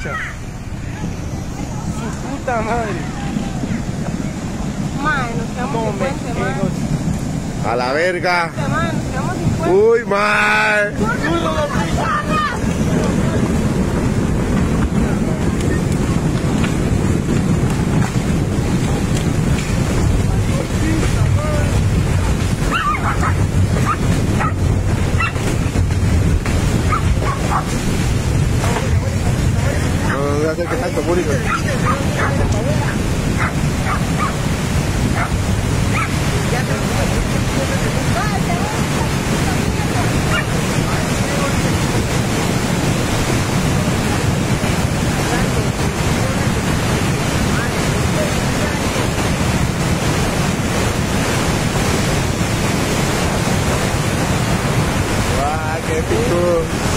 Su puta madre. Mae, nos quedamos No me. A la verga. Nos quedamos. Uy, mal. hacer que tanto público. Ah, qué pico.